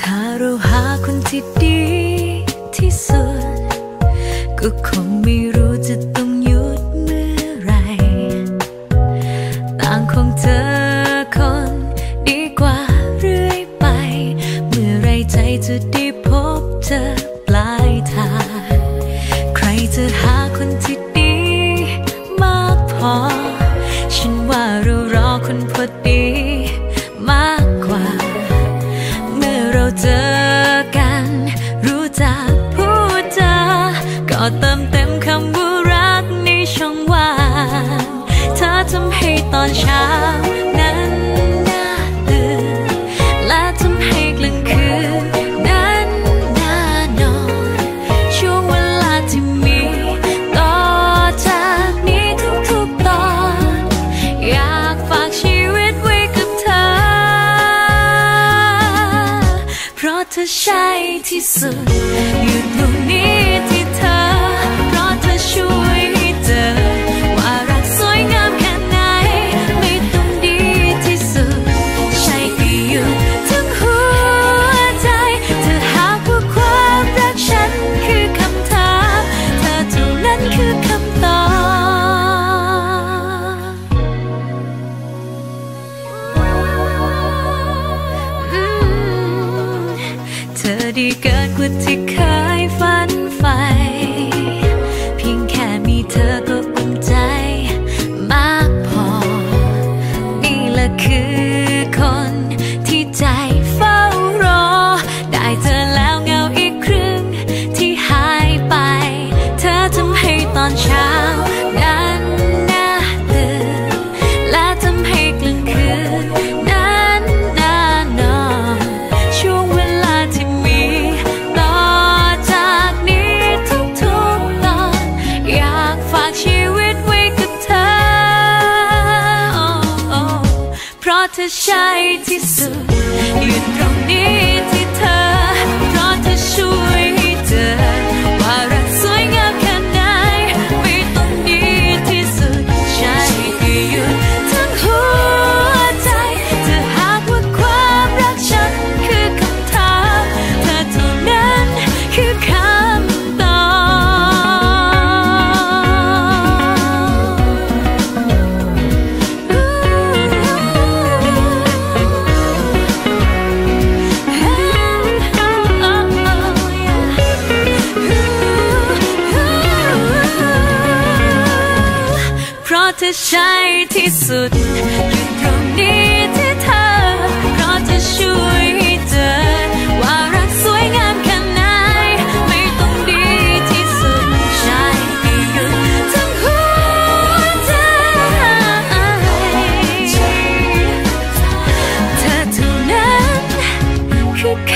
ถ้าเราหาคนที่ดีที่สุด ก็คงไม่รู้จะต้องหยุดเมื่อไร ต่างคงเจอคนดีกว่าเรื่อยไป เมื่อไรใจจะได้พบเธอ อนเช้านั้นน่าตื่นและทำให้กลางคืนนั้นน่านอน ช่วงเวลาที่มีต่อจากนี้ทุกๆตอน อยากฝากชีวิตไว้กับเธอ เพราะเธอใช่ที่สุดอยู่ตรงนี้ที่ ดีเกินกว่าที่เคยฝันใฝ่ เธอใช่ที่สุด ธอใช่ที่สุดอยู่ตรงนี้ที่เธอ เพราะเธอช่วยให้เจอ ว่ารักสวยงามแค่ไหน ไม่ต้องดีที่สุดใช่ก็อยู่ทั้งหัวใจ เธอเท่านั้นคือค